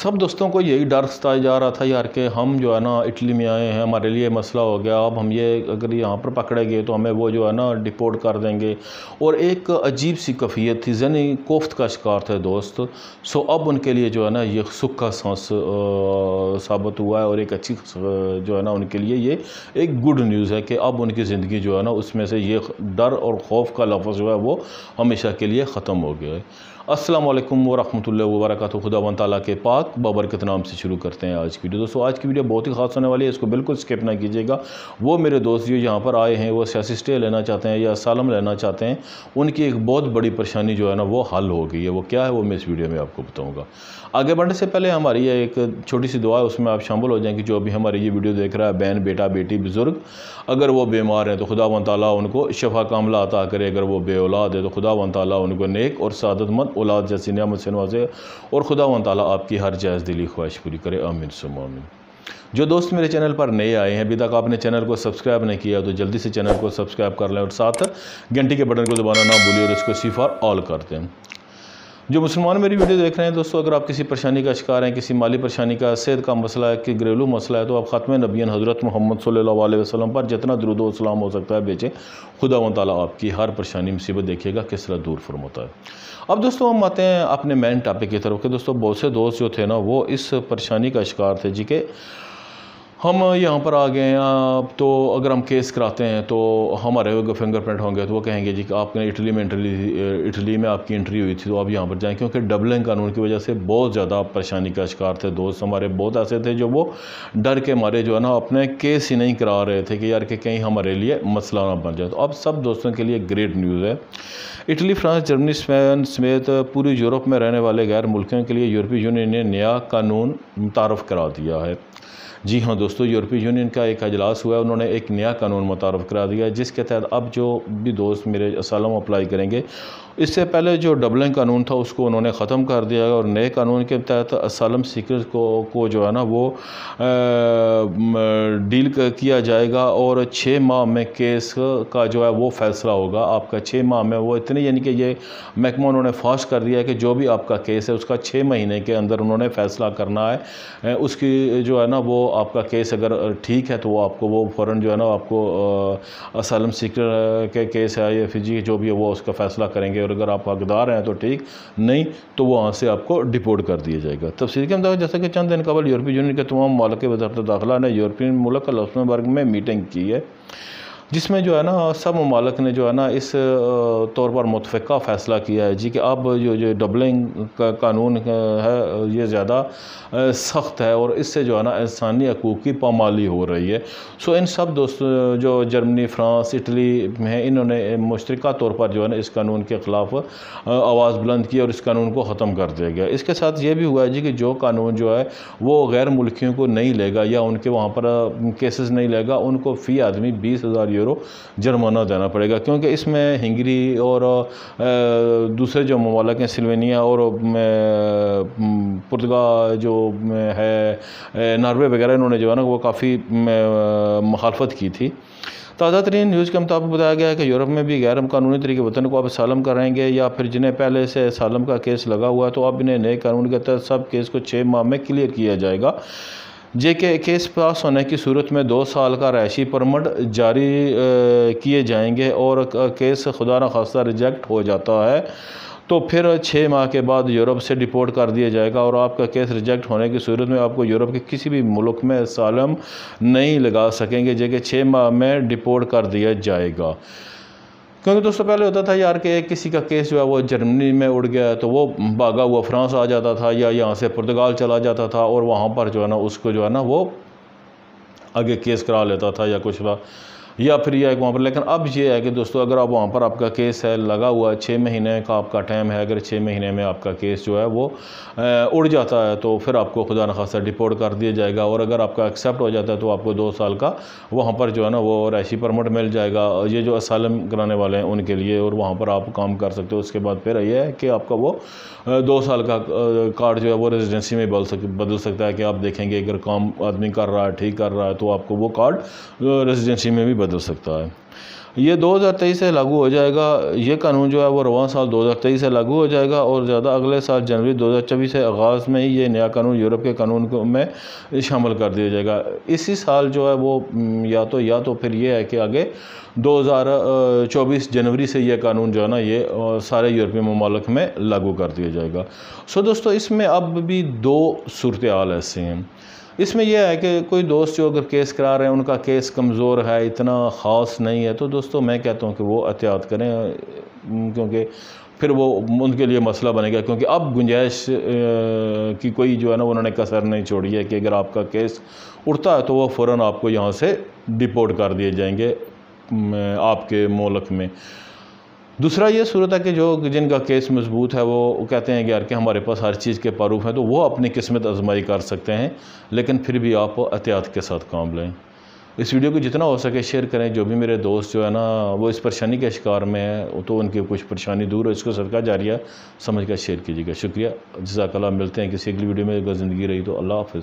सब दोस्तों को यही डर सताया जा रहा था यार कि हम जो है ना इटली में आए हैं, हमारे लिए मसला हो गया, अब हम ये अगर यहाँ पर पकड़े गए तो हमें वो जो है ना डिपोर्ट कर देंगे। और एक अजीब सी कफ़ियत थी जनी कोफ्त का शिकार थे दोस्त। सो अब उनके लिए जो है ना ये सुख का सांस साबित हुआ है और एक अच्छी जो है ना उनके लिए ये एक गुड न्यूज़ है कि अब उनकी ज़िंदगी जो है ना उसमें से ये डर और खौफ का लफ्ज़ जो है वो हमेशा के लिए ख़त्म हो गया है। अस्सलाम वालेकुम वरहमतुल्लाहि वबरकातुहू। खुदा वन के पाक बाबरकत नाम से शुरू करते हैं आज की वीडियो। दोस्तों, आज की वीडियो बहुत ही खास होने वाली है, इसको बिल्कुल स्किप ना कीजिएगा। वो मेरे दोस्त जो यहाँ पर आए हैं, वो सियासी स्टे लेना चाहते हैं या सालम लेना चाहते हैं, उनकी एक बहुत बड़ी परेशानी जो है ना, वो हल हो गई है। वो क्या है, वो मैं इस वीडियो में आपको बताऊँगा। आगे बढ़ने से पहले हमारी एक छोटी सी दुआ है, उसमें आप शामिल हो जाएँगे। जो अभी हमारी ये वीडियो देख रहा है, बहन, बेटा, बेटी, बुज़ुर्ग, अगर वो बीमार हैं तो खुदा वन ताला उनको शफा कामला अता करे। अगर वो बे औलाद है तो खुदा वन ताला उनको नेक और सादतमंद औलाद जैसी नियामत से नवाजे। और खुदा ताला आपकी हर जायज़ दिली ख्वाहिश पूरी करे। आमिन सुमिन जो दोस्त मेरे चैनल पर नए आए हैं अभी तक आपने चैनल को सब्सक्राइब नहीं किया तो जल्दी से चैनल को सब्सक्राइब कर लें और साथ घंटी के बटन को दबाना ना भूलिए और इसको सिफार ऑल करते दें। जो मुसलमान मेरी वीडियो देख रहे हैं, दोस्तों, अगर आप किसी परेशानी का शिकार हैं, किसी माली परेशानी का, सेहत का मसला है, कि घरेलू मसला है तो आप ख़त्म नबीन हज़रत मोहम्मद सल्ला वसलम पर जितना दरुद सलाम हो सकता है बेचें। खुदा व ताली आपकी हर परेशानी, मुसीबत देखिएगा, किस तरह दूर फरमाता है। अब दोस्तों, हम आते हैं अपने मेन टॉपिक की तरफ़, के दोस्तों, बहुत से दोस्त जो थे ना, वो इस परेशानी का शिकार थे जी के हम यहाँ पर आ गए हैं तो अगर हम केस कराते हैं तो हमारे फिंगरप्रिंट होंगे तो वो कहेंगे जी कि आपने इटली में इंटरली इटली में आपकी एंट्री हुई थी तो आप यहाँ पर जाएँ, क्योंकि डबलिंग कानून की वजह से बहुत ज़्यादा परेशानी का शिकार थे, दोस्त हमारे बहुत ऐसे थे जो वो डर के मारे जो है ना, अपने केस ही नहीं करा रहे थे कि यार कि कहीं हमारे लिए मसला ना बन जाए। तो अब सब दोस्तों के लिए ग्रेट न्यूज़ है। इटली फ्रांस जर्मनी स्पेन समेत पूरी यूरोप में रहने वाले गैर मुल्कों के लिए यूरोपीय यूनियन ने नया कानून मुतारफ़ करा दिया है। जी हाँ दोस्तों यूरोपीय यूनियन का एक अजलास हुआ है। उन्होंने एक नया कानून मुतारफ़ करा दिया है जिसके तहत अब जो भी दोस्त मेरे असलम अप्लाई करेंगे इससे पहले जो डबलिंग कानून था उसको उन्होंने ख़त्म कर दिया है और नए कानून के तहत असलम सीकर को को जो है ना वो आ, डील किया जाएगा और छः माह में केस का जो है वो फ़ैसला होगा। आपका छः माह में वो इतने यानी कि ये महकमा उन्होंने फास्ट कर दिया है कि जो भी आपका केस है उसका छः महीने के अंदर उन्होंने फ़ैसला करना है। उसकी जो है ना वो आपका केस अगर ठीक है तो वो आपको वो फ़ौर जो है ना आपको असलम सीकर के केस है या फिजी जो भी है, वो उसका फ़ैसला करेंगे। और अगर आप हकदार हैं तो ठीक, नहीं तो वहाँ से आपको डिपोर्ट कर दिया जाएगा। तफसील के मुताबिक, जैसा कि चंद दिन कबल यूरोपीय यूनियन के तमाम मालक के वजारत दाखिला ने यूरोपियन मुल्क लफ्समबर्ग में मीटिंग की है। जिसमें जो है ना, सब ममालक ने जो है ना, इस तौर पर मुतफ़ा फ़ैसला किया है जी कि अब जो जो डबलिंग का कानून है, ये ज़्यादा सख्त है और इससे जो है ना, इंसानी हकूक़ की पामाली हो रही है। सो इन सब दोस्त, जो जर्मनी, फ्रांस, इटली हैं, इन्होंने मुश्तर तौर पर जो है ना, इस कानून के ख़िलाफ़ आवाज़ बुलंद की और इस कानून को ख़त्म कर दिया गया। इसके साथ ये भी हुआ है जी कि जो कानून जो है, वो गैर मुल्कियों को नहीं लेगा या उनके वहाँ पर केसेस नहीं लेगा, उनको फ़ी आदमी बीस हज़ार यूरो जुर्माना देना पड़ेगा, क्योंकि इसमें हिंगरी और दूसरे जो ममालक हैं, सिल्वेनिया और पुर्तगाल जो है नॉर्वे वगैरह, इन्होंने जो है ना, वो काफ़ी मुखालफत की थी। ताज़ा तरीन न्यूज़ के मुताबिक बताया गया है कि यूरोप में भी गैर कानूनी तरीके वतन को आप सालम कराएँगे, या फिर जिन्हें पहले से सालम का केस लगा हुआ है तो अब इन्हें नए कानून के तहत सब केस को छः माह में क्लियर किया जाएगा। जे के केस पास होने की सूरत में दो साल का रैशी परमट जारी किए जाएँगे और केस खुदा न खासा रिजेक्ट हो जाता है तो फिर छः माह के बाद यूरोप से डिपोर्ट कर दिया जाएगा और आपका केस रिजेक्ट होने की सूरत में आपको यूरोप के किसी भी मुल्क में सालम नहीं लगा सकेंगे जबकि छः माह में डिपोर्ट कर दिया जाएगा। क्योंकि दोस्तों पहले होता था यार कि किसी का केस जो है वो जर्मनी में उड़ गया तो वो भागा हुआ फ्रांस आ जाता था या यहाँ से पुर्तगाल चला जाता था और वहाँ पर जो है ना उसको जो है ना वो आगे केस करा लेता था या कुछ या फिर यह है वहाँ पर, लेकिन अब ये है कि दोस्तों, अगर आप वहाँ पर आपका केस है, लगा हुआ है छः महीने का आपका टाइम है, अगर छः महीने में आपका केस जो है वो उड़ जाता है तो फिर आपको खुदा न खासा डिपोर्ट कर दिया जाएगा। और अगर आपका एक्सेप्ट हो जाता है तो आपको दो साल का वहाँ पर जो है ना वो रैशी परमिट मिल जाएगा। ये जो असालम कराने वाले हैं, उनके लिए, और वहाँ पर आप काम कर सकते हो। उसके बाद फिर यह है कि आपका वो दो साल का कार्ड जो है वो रेजिडेंसी में बदल सक, बदल सकता है कि आप देखेंगे, अगर काम आदमी कर रहा है, ठीक कर रहा है तो आपको वो कार्ड रेजिडेंसी में भी बदल सकता है। ये 2023 से लागू हो जाएगा। ये कानून जो है वो रवा साल 2023 से लागू हो जाएगा और ज़्यादा अगले साल जनवरी 2024 से आगाज़ में ही ये नया कानून, यूरोप के कानून को में शामिल कर दिया जाएगा। इसी साल जो है वो या तो या तो फिर ये है कि आगे 2024 जनवरी से ये कानून जो है ना, ये सारे यूरोपीय ममालक में लागू कर दिया जाएगा। सो दोस्तों, इसमें अब भी दो सूरत हाल ऐसे हैं। इसमें यह है कि कोई दोस्त जो अगर केस करा रहे हैं, उनका केस कमज़ोर है, इतना ख़ास नहीं है तो दोस्तों मैं कहता हूँ कि वो एहतियात करें क्योंकि फिर वो उनके लिए मसला बनेगा, क्योंकि अब गुंजाइश की कोई जो है ना, उन्होंने कसर नहीं छोड़ी है कि अगर आपका केस उठता है तो वो फ़ौर आपको यहाँ से डिपोर्ट कर दिए जाएँगे आपके मोलक में। दूसरा ये सूरत है कि जो जिनका केस मज़बूत है, वो कहते हैं कि यार कि हमारे पास हर चीज़ के पारूफ हैं तो वो अपनी किस्मत आजमाई कर सकते हैं, लेकिन फिर भी आप एहतियात के साथ काम लें। इस वीडियो को जितना हो सके शेयर करें, जो भी मेरे दोस्त जो है ना, वो इस परेशानी के शिकार में है तो उनकी कुछ परेशानी दूर हो, इसको सरकार जारिया समझ कर शेयर कीजिएगा। शुक्रिया जजाकला मिलते हैं किसी अगली वीडियो में, अगर ज़िंदगी रही तो अल्लाह हाफ़